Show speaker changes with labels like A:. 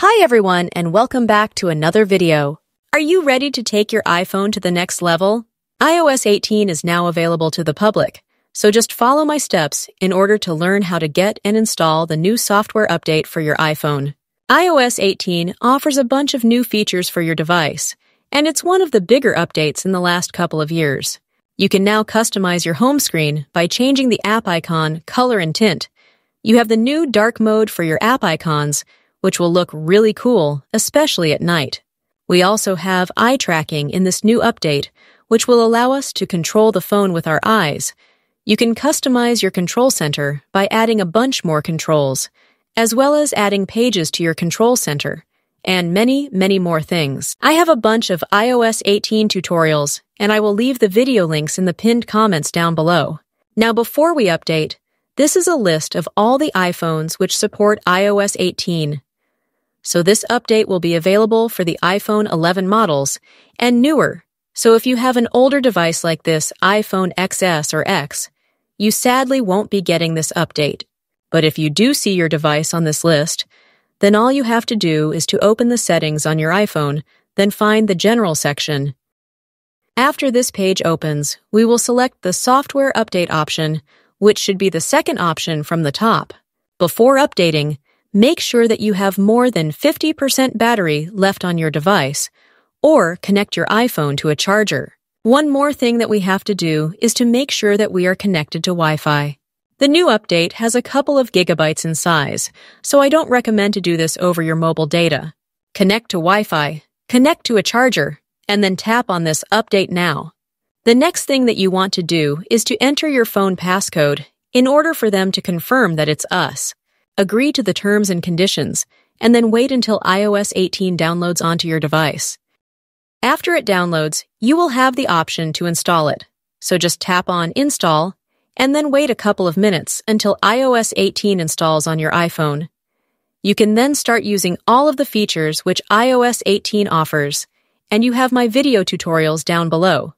A: Hi everyone and welcome back to another video. Are you ready to take your iPhone to the next level? iOS 18 is now available to the public, so just follow my steps in order to learn how to get and install the new software update for your iPhone. iOS 18 offers a bunch of new features for your device, and it's one of the bigger updates in the last couple of years. You can now customize your home screen by changing the app icon color and tint. You have the new dark mode for your app icons, which will look really cool, especially at night. We also have eye tracking in this new update, which will allow us to control the phone with our eyes. You can customize your control center by adding a bunch more controls, as well as adding pages to your control center, and many, many more things. I have a bunch of iOS 18 tutorials, and I will leave the video links in the pinned comments down below. Now before we update, this is a list of all the iPhones which support iOS 18 so this update will be available for the iPhone 11 models and newer. So if you have an older device like this iPhone XS or X, you sadly won't be getting this update. But if you do see your device on this list, then all you have to do is to open the settings on your iPhone, then find the General section. After this page opens, we will select the Software Update option, which should be the second option from the top. Before updating, make sure that you have more than 50% battery left on your device, or connect your iPhone to a charger. One more thing that we have to do is to make sure that we are connected to Wi-Fi. The new update has a couple of gigabytes in size, so I don't recommend to do this over your mobile data. Connect to Wi-Fi, connect to a charger, and then tap on this Update Now. The next thing that you want to do is to enter your phone passcode in order for them to confirm that it's us agree to the terms and conditions, and then wait until iOS 18 downloads onto your device. After it downloads, you will have the option to install it. So just tap on Install, and then wait a couple of minutes until iOS 18 installs on your iPhone. You can then start using all of the features which iOS 18 offers, and you have my video tutorials down below.